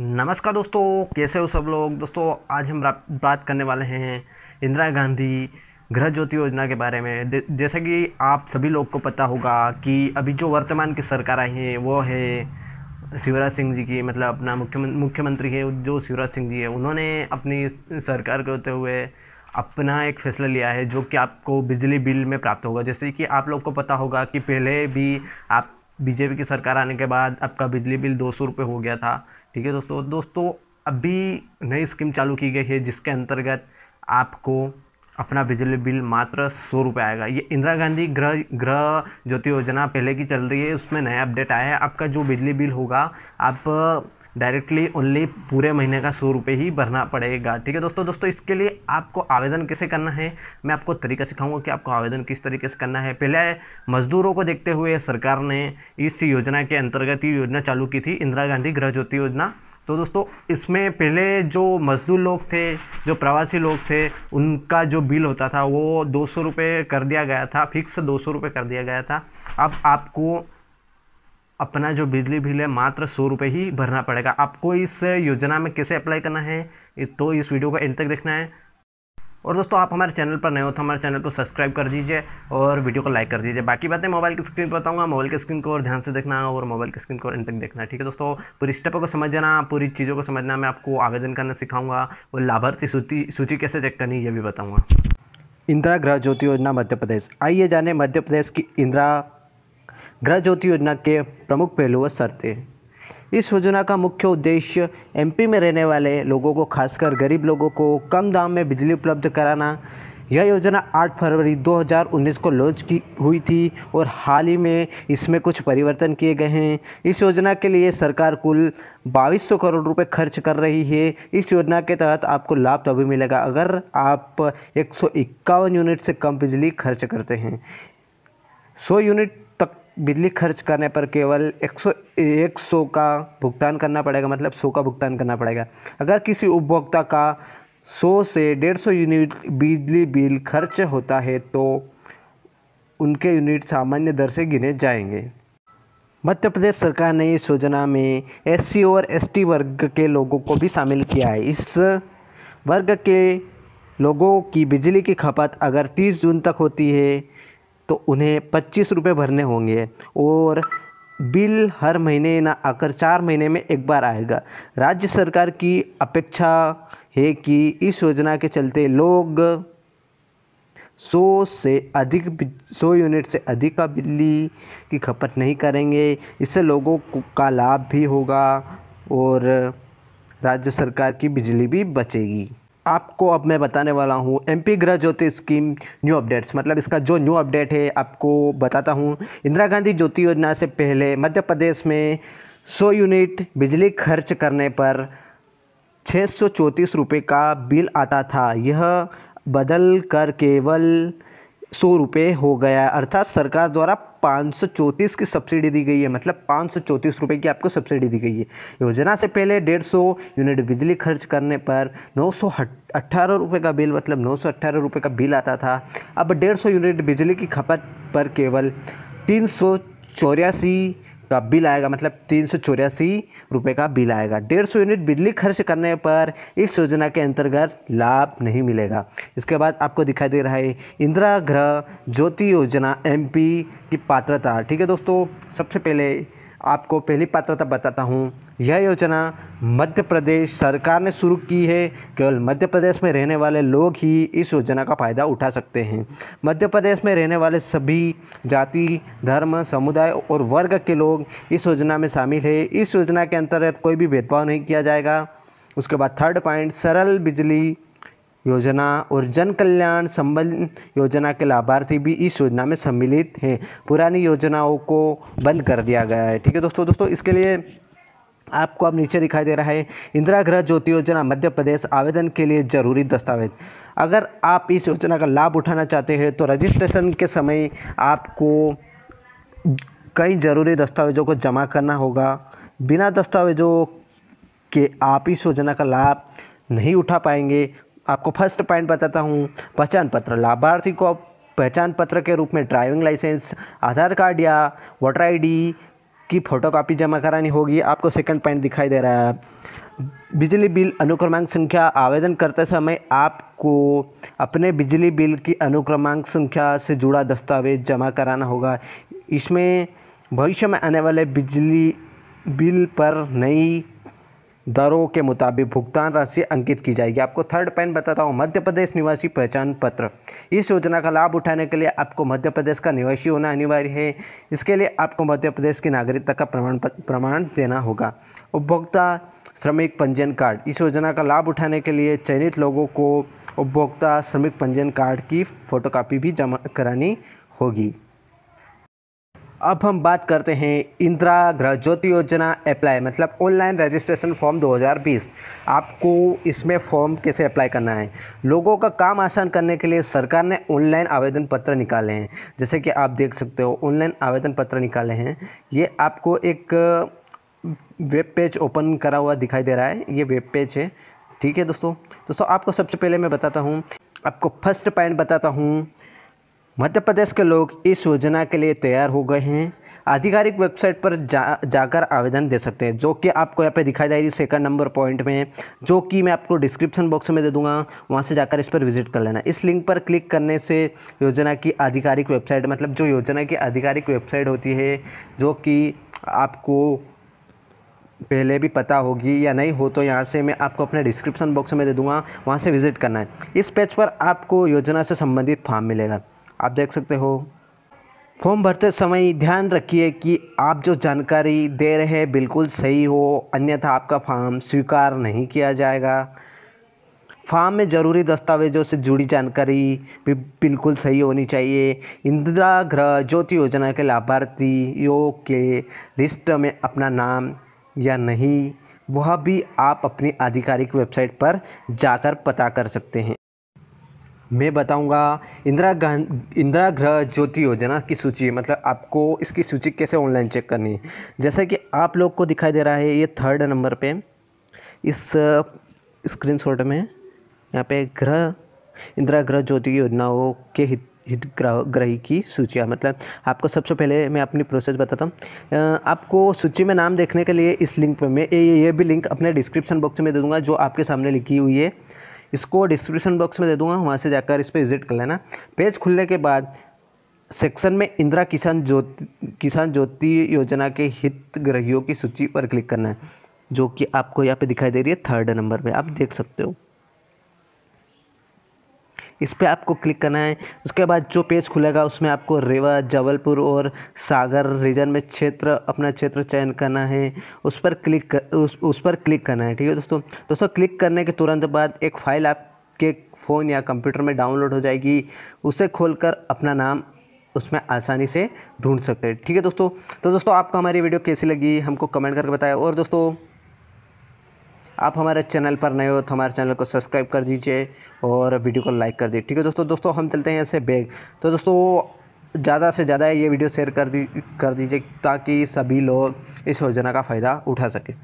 नमस्कार दोस्तों, कैसे हो सब लोग? दोस्तों, आज हम बात करने वाले हैं इंदिरा गांधी गृह ज्योति योजना के बारे में। जैसा कि आप सभी लोग को पता होगा कि अभी जो वर्तमान की सरकार आई है, वो है शिवराज सिंह जी की मतलब अपना मुख्यमंत्री मुख्यमंत्री है, जो शिवराज सिंह जी है, उन्होंने अपनी सरकार के होते हुए अपना एक फैसला लिया है, जो कि आपको बिजली बिल में प्राप्त होगा। जैसे कि आप लोग को पता होगा कि पहले भी आप, बीजेपी की सरकार आने के बाद आपका बिजली बिल दो सौ रुपये हो गया था। ठीक है दोस्तों दोस्तों, अभी नई स्कीम चालू की गई है जिसके अंतर्गत आपको अपना बिजली बिल मात्र सौ रुपये आएगा। ये इंदिरा गांधी गृह गृह ज्योति योजना पहले की चल रही है, उसमें नया अपडेट आया है। आपका जो बिजली बिल होगा, आप डायरेक्टली ओनली पूरे महीने का सौ रुपये ही भरना पड़ेगा। ठीक है दोस्तों? दोस्तों, इसके लिए आपको आवेदन कैसे करना है? मैं आपको तरीका सिखाऊँगा कि आपको आवेदन किस तरीके से करना है। पहले मजदूरों को देखते हुए सरकार ने इस योजना के अंतर्गत ये योजना चालू की थी, इंदिरा गांधी गृह ज्योति योजना। तो दोस्तों, इसमें पहले जो मजदूर लोग थे, जो प्रवासी लोग थे, उनका जो बिल होता था, वो दो सौ रुपये कर दिया गया था, फिक्स दो सौ रुपये कर दिया गया था। अब आपको अपना जो बिजली बिल है, मात्र सौ रुपये ही भरना पड़ेगा। आपको इस योजना में कैसे अप्लाई करना है तो इस वीडियो को एंड तक देखना है। और दोस्तों, आप हमारे चैनल पर नए हो तो हमारे चैनल को सब्सक्राइब कर दीजिए और वीडियो को लाइक कर दीजिए। बाकी बातें मोबाइल की स्क्रीन पर बताऊँगा। मोबाइल की स्क्रीन को और ध्यान से देखना और मोबाइल की स्क्रीन को एंड तक देखना, ठीक है दोस्तों? पूरी स्टेपों को समझना, पूरी चीज़ों को समझना, मैं आपको आवेदन करना सिखाऊँगा और लाभार्थी सूची सूची कैसे चेक करनी ये भी बताऊँगा। इंदिरा गृह ज्योति योजना मध्य प्रदेश। आइए जाने मध्य प्रदेश की इंदिरा गृह ज्योति योजना के प्रमुख पहलू व शर्तें इस योजना का मुख्य उद्देश्य एमपी में रहने वाले लोगों को, खासकर गरीब लोगों को, कम दाम में बिजली उपलब्ध कराना। यह योजना 8 फरवरी 2019 को लॉन्च की हुई थी और हाल ही में इसमें कुछ परिवर्तन किए गए हैं। इस योजना के लिए सरकार कुल 2200 करोड़ रुपए खर्च कर रही है। इस योजना के तहत आपको लाभ तभी मिलेगा, अगर आप एक सौ इक्यावन यूनिट से कम बिजली खर्च करते हैं। 100 यूनिट बिजली खर्च करने पर केवल 100 100 का भुगतान करना पड़ेगा मतलब 100 का भुगतान करना पड़ेगा। अगर किसी उपभोक्ता का 100 से 150 यूनिट बिजली बिल खर्च होता है तो उनके यूनिट सामान्य दर से गिने जाएँगे। मध्य प्रदेश सरकार ने इस योजना में एससी और एसटी वर्ग के लोगों को भी शामिल किया है। इस वर्ग के लोगों की बिजली की खपत अगर 30 जून तक होती है तो उन्हें पच्चीस रुपये भरने होंगे और बिल हर महीने ना आकर चार महीने में एक बार आएगा। राज्य सरकार की अपेक्षा है कि इस योजना के चलते लोग सौ से अधिक सौ यूनिट से अधिक का बिजली की खपत नहीं करेंगे। इससे लोगों का लाभ भी होगा और राज्य सरकार की बिजली भी बचेगी। आपको अब मैं बताने वाला हूँ एमपी गृह ज्योति स्कीम न्यू अपडेट्स मतलब इसका जो न्यू अपडेट है, आपको बताता हूँ। इंदिरा गांधी ज्योति योजना से पहले मध्य प्रदेश में 100 यूनिट बिजली खर्च करने पर छः सौ का बिल आता था। यह बदल कर केवल सौ रुपये हो गया अर्थात सरकार द्वारा पाँच सौ चौंतीस की सब्सिडी दी गई है। मतलब पाँच सौ चौंतीस रुपये की आपको सब्सिडी दी गई है। योजना से पहले डेढ़ सौ यूनिट बिजली खर्च करने पर नौ सौ अट्ठारह रुपये का बिल मतलब नौ सौ अट्ठारह रुपये का बिल आता था। अब डेढ़ सौ यूनिट बिजली की खपत पर केवल तीन सौ चौरासी का बिल आएगा मतलब तीन सौ चौरासी रुपये का बिल आएगा। डेढ़ सौ यूनिट बिजली खर्च करने पर इस योजना के अंतर्गत लाभ नहीं मिलेगा। इसके बाद आपको दिखाई दे रहा है इंदिरा गृह ज्योति योजना एमपी की पात्रता। ठीक है दोस्तों, सबसे पहले आपको पहली पात्रता बताता हूँ। यह योजना मध्य प्रदेश सरकार ने शुरू की है। केवल मध्य प्रदेश में रहने वाले लोग ही इस योजना का फ़ायदा उठा सकते हैं। मध्य प्रदेश में रहने वाले सभी जाति, धर्म, समुदाय और वर्ग के लोग इस योजना में शामिल है। इस योजना के अंतर्गत कोई भी भेदभाव नहीं किया जाएगा। उसके बाद थर्ड पॉइंट सरल बिजली योजना और जन कल्याण संबंध योजना के लाभार्थी भी इस योजना में सम्मिलित हैं। पुरानी योजनाओं को बंद कर दिया गया है। ठीक है दोस्तों दोस्तों, इसके लिए आपको अब नीचे दिखाई दे रहा है, इंदिरा गृह ज्योति योजना, मध्य प्रदेश आवेदन के लिए ज़रूरी दस्तावेज़। अगर आप इस योजना का लाभ उठाना चाहते हैं तो रजिस्ट्रेशन के समय आपको कई ज़रूरी दस्तावेज़ों को जमा करना होगा। बिना दस्तावेज़ों के आप इस योजना का लाभ नहीं उठा पाएँगे। आपको फ़र्स्ट पॉइंट बताता हूँ। पहचान पत्र। लाभार्थी को पहचान पत्र के रूप में ड्राइविंग लाइसेंस, आधार कार्ड या वोटर आईडी की फ़ोटोकॉपी जमा करानी होगी। आपको सेकंड पॉइंट दिखाई दे रहा है। बिजली बिल अनुक्रमांक संख्या। आवेदन करते समय आपको अपने बिजली बिल की अनुक्रमांक संख्या से जुड़ा दस्तावेज़ जमा कराना होगा। इसमें भविष्य में आने वाले बिजली बिल पर नई दरों के मुताबिक भुगतान राशि अंकित की जाएगी। आपको थर्ड पॉइंट बताता हूँ, मध्य प्रदेश निवासी पहचान पत्र। इस योजना का लाभ उठाने के लिए आपको मध्य प्रदेश का निवासी होना अनिवार्य है। इसके लिए आपको मध्य प्रदेश की नागरिकता का प्रमाण प्रमाण देना होगा। उपभोक्ता श्रमिक पंजीयन कार्ड। इस योजना का लाभ उठाने के लिए चयनित लोगों को उपभोक्ता श्रमिक पंजीयन कार्ड की फ़ोटोकॉपी भी जमा करानी होगी। अब हम बात करते हैं इंदिरा गृह ज्योति योजना अप्लाई मतलब ऑनलाइन रजिस्ट्रेशन फॉर्म 2020 आपको इसमें फॉर्म कैसे अप्लाई करना है? लोगों का काम आसान करने के लिए सरकार ने ऑनलाइन आवेदन पत्र निकाले हैं। जैसे कि आप देख सकते हो ऑनलाइन आवेदन पत्र निकाले हैं। ये आपको एक वेब पेज ओपन करा हुआ दिखाई दे रहा है। ये वेब पेज है। ठीक है दोस्तों? दोस्तों, आपको सबसे पहले मैं बताता हूँ, आपको फ़र्स्ट पॉइंट बताता हूँ। मध्य प्रदेश के लोग इस योजना के लिए तैयार हो गए हैं। आधिकारिक वेबसाइट पर जा, जाकर आवेदन दे सकते हैं, जो कि आपको यहाँ पे दिखाई जाएगी सेकंड नंबर पॉइंट में, जो कि मैं आपको डिस्क्रिप्शन बॉक्स में दे दूँगा, वहाँ से जाकर इस पर विज़िट कर लेना। इस लिंक पर क्लिक करने से योजना की आधिकारिक वेबसाइट मतलब जो योजना की आधिकारिक वेबसाइट होती है, जो कि आपको पहले भी पता होगी या नहीं हो तो यहाँ से मैं आपको अपने डिस्क्रिप्शन बॉक्स में दे दूँगा, वहाँ से विज़िट करना है। इस पेज पर आपको योजना से संबंधित फॉर्म मिलेगा। आप देख सकते हो। फॉर्म भरते समय ध्यान रखिए कि आप जो जानकारी दे रहे हैं बिल्कुल सही हो, अन्यथा आपका फॉर्म स्वीकार नहीं किया जाएगा। फॉर्म में ज़रूरी दस्तावेजों से जुड़ी जानकारी भी बिल्कुल सही होनी चाहिए। इंदिरा गृह ज्योति योजना के लाभार्थियों के लिस्ट में अपना नाम या नहीं, वह भी आप अपनी आधिकारिक वेबसाइट पर जाकर पता कर सकते हैं। मैं बताऊँगा इंदिरा गांधी इंदिरा गृह ज्योति योजना की सूची मतलब आपको इसकी सूची कैसे ऑनलाइन चेक करनी है। जैसा कि आप लोग को दिखाई दे रहा है ये थर्ड नंबर पे। इस स्क्रीनशॉट में यहाँ पे गृह इंदिरा गृह ज्योति योजनाओं के हित हितग्राही की सूचियाँ मतलब आपको सबसे पहले मैं अपनी प्रोसेस बताता हूँ। आपको सूची में नाम देखने के लिए इस लिंक पर मैं ये, ये भी लिंक अपने डिस्क्रिप्शन बॉक्स में दे दूँगा जो आपके सामने लिखी हुई है। इसको डिस्क्रिप्शन बॉक्स में दे दूँगा, वहाँ से जाकर इस पर विज़िट कर लेना। पेज खुलने के बाद सेक्शन में इंदिरा किसान ज्योति किसान ज्योति योजना के हितग्राहियों की सूची पर क्लिक करना है, जो कि आपको यहाँ पे दिखाई दे रही है थर्ड नंबर पे आप देख सकते हो। इस पर आपको क्लिक करना है। उसके बाद जो पेज खुलेगा उसमें आपको रेवा जबलपुर और सागर रीजन में क्षेत्र अपना क्षेत्र चयन करना है। उस पर क्लिक कर, उस उस पर क्लिक करना है ठीक है दोस्तों? दोस्तों क्लिक करने के तुरंत बाद एक फ़ाइल आपके फ़ोन या कंप्यूटर में डाउनलोड हो जाएगी। उसे खोलकर अपना नाम उसमें आसानी से ढूंढ सकते हैं ठीक है दोस्तों? तो दोस्तों आपको हमारी वीडियो कैसी लगी हमको कमेंट करके बताएँ। और दोस्तों आप हमारे चैनल पर नए हो तो हमारे चैनल को सब्सक्राइब कर दीजिए और वीडियो को लाइक कर दीजिए। ठीक है दोस्तों दोस्तों, हम चलते हैं ऐसे बैग। तो दोस्तों, ज़्यादा से ज़्यादा ये वीडियो शेयर कर दी, कर दीजिए ताकि सभी लोग इस योजना का फ़ायदा उठा सकें।